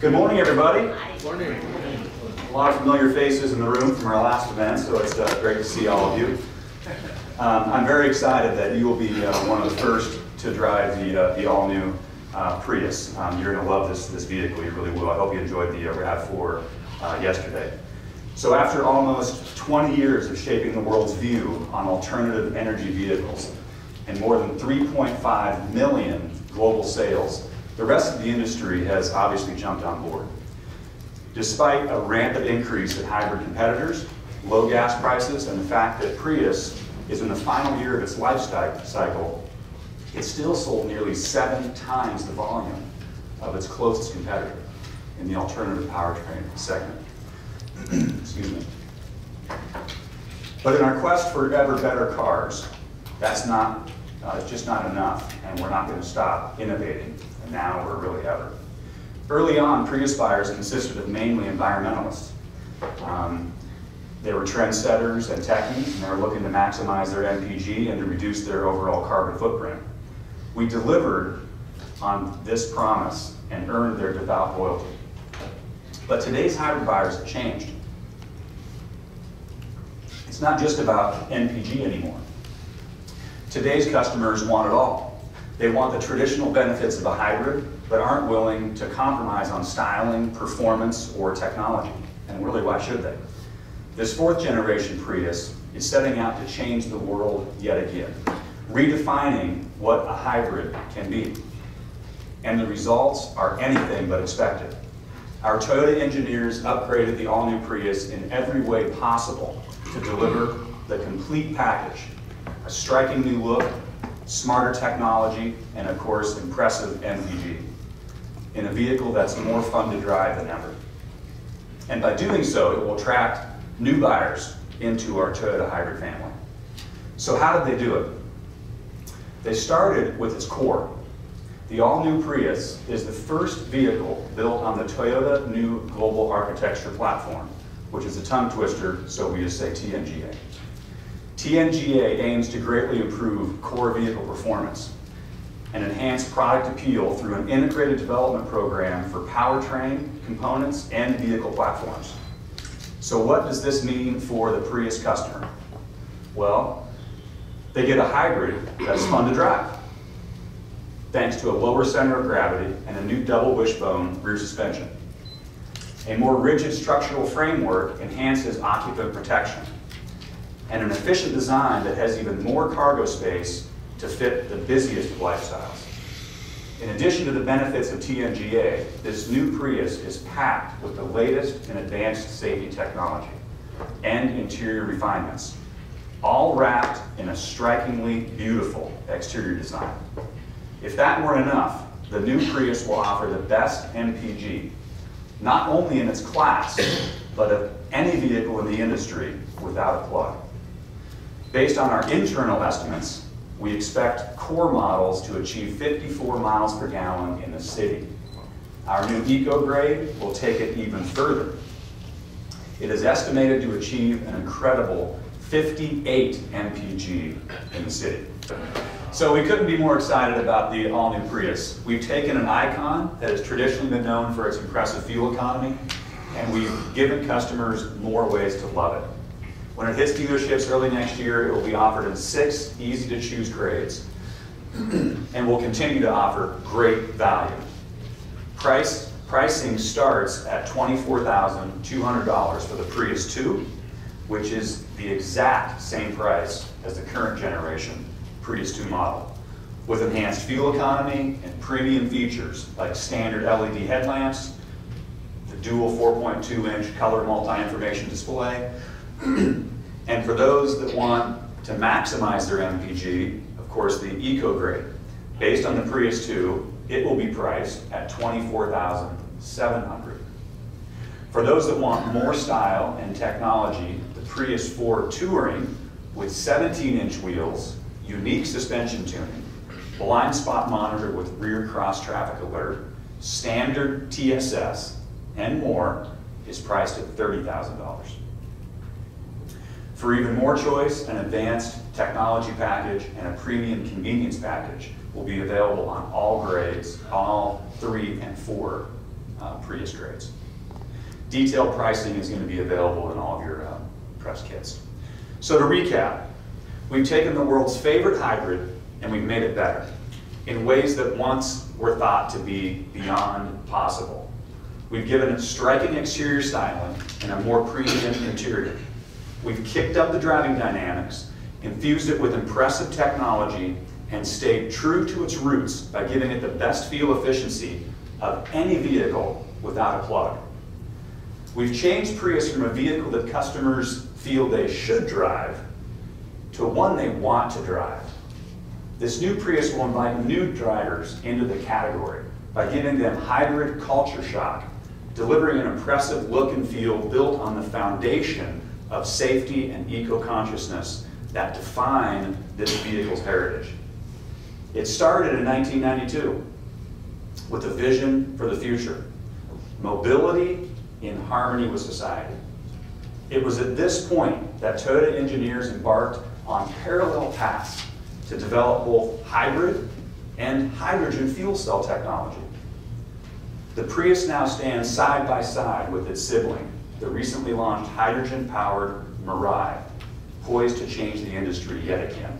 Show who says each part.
Speaker 1: Good morning, everybody.
Speaker 2: Morning.
Speaker 1: A lot of familiar faces in the room from our last event, so it's uh, great to see all of you. Um, I'm very excited that you will be uh, one of the first to drive the, uh, the all-new uh, Prius. Um, you're going to love this, this vehicle, you really will. I hope you enjoyed the uh, RAV4 uh, yesterday. So after almost 20 years of shaping the world's view on alternative energy vehicles and more than 3.5 million global sales, the rest of the industry has obviously jumped on board. Despite a rampant increase in hybrid competitors, low gas prices, and the fact that Prius is in the final year of its life cycle, it still sold nearly seven times the volume of its closest competitor in the alternative powertrain segment. Excuse me. But in our quest for ever better cars, that's not, uh, it's just not enough, and we're not going to stop innovating, and now or really ever. Early on, Prius buyers consisted of mainly environmentalists. Um, they were trendsetters and techies, and they were looking to maximize their MPG and to reduce their overall carbon footprint. We delivered on this promise and earned their devout loyalty. But today's hybrid buyers have changed. It's not just about MPG anymore. Today's customers want it all. They want the traditional benefits of a hybrid, but aren't willing to compromise on styling, performance, or technology. And really, why should they? This fourth generation Prius is setting out to change the world yet again, redefining what a hybrid can be. And the results are anything but expected. Our Toyota engineers upgraded the all-new Prius in every way possible to deliver the complete package. A striking new look, smarter technology, and of course, impressive MPG in a vehicle that's more fun to drive than ever. And by doing so, it will attract new buyers into our Toyota hybrid family. So how did they do it? They started with its core. The all-new Prius is the first vehicle built on the Toyota New Global Architecture platform, which is a tongue twister, so we just say TNGA. TNGA aims to greatly improve core vehicle performance and enhance product appeal through an integrated development program for powertrain, components, and vehicle platforms. So what does this mean for the Prius customer? Well, they get a hybrid that's fun to drive, thanks to a lower center of gravity and a new double wishbone rear suspension. A more rigid structural framework enhances occupant protection, and an efficient design that has even more cargo space to fit the busiest of lifestyles. In addition to the benefits of TNGA, this new Prius is packed with the latest and advanced safety technology and interior refinements, all wrapped in a strikingly beautiful exterior design. If that weren't enough, the new Prius will offer the best MPG, not only in its class, but of any vehicle in the industry without a plug. Based on our internal estimates, we expect core models to achieve 54 miles per gallon in the city. Our new Eco Grade will take it even further. It is estimated to achieve an incredible 58 mpg in the city. So we couldn't be more excited about the all-new Prius. We've taken an icon that has traditionally been known for its impressive fuel economy, and we've given customers more ways to love it. When it hits dealerships early next year, it will be offered in six easy-to-choose grades and will continue to offer great value. Price, pricing starts at $24,200 for the Prius 2, which is the exact same price as the current generation Prius 2 model, with enhanced fuel economy and premium features like standard LED headlamps, the dual 4.2-inch color multi-information display, and for those that want to maximize their MPG, of course, the Eco Grade, based on the Prius 2, it will be priced at 24,700. For those that want more style and technology, the Prius 4 Touring with 17-inch wheels, unique suspension tuning, blind spot monitor with rear cross traffic alert, standard TSS, and more is priced at $30,000. For even more choice, an advanced technology package and a premium convenience package will be available on all grades, all three and four uh, Prius grades. Detailed pricing is going to be available in all of your uh, press kits. So to recap, we've taken the world's favorite hybrid and we've made it better in ways that once were thought to be beyond possible. We've given it striking exterior styling and a more premium interior. We've kicked up the driving dynamics, infused it with impressive technology, and stayed true to its roots by giving it the best fuel efficiency of any vehicle without a plug. We've changed Prius from a vehicle that customers feel they should drive to one they want to drive. This new Prius will invite new drivers into the category by giving them hybrid culture shock, delivering an impressive look and feel built on the foundation of safety and eco-consciousness that define this vehicle's heritage. It started in 1992 with a vision for the future, mobility in harmony with society. It was at this point that Toyota engineers embarked on parallel paths to develop both hybrid and hydrogen fuel cell technology. The Prius now stands side by side with its sibling, the recently launched hydrogen-powered Mirai, poised to change the industry yet again.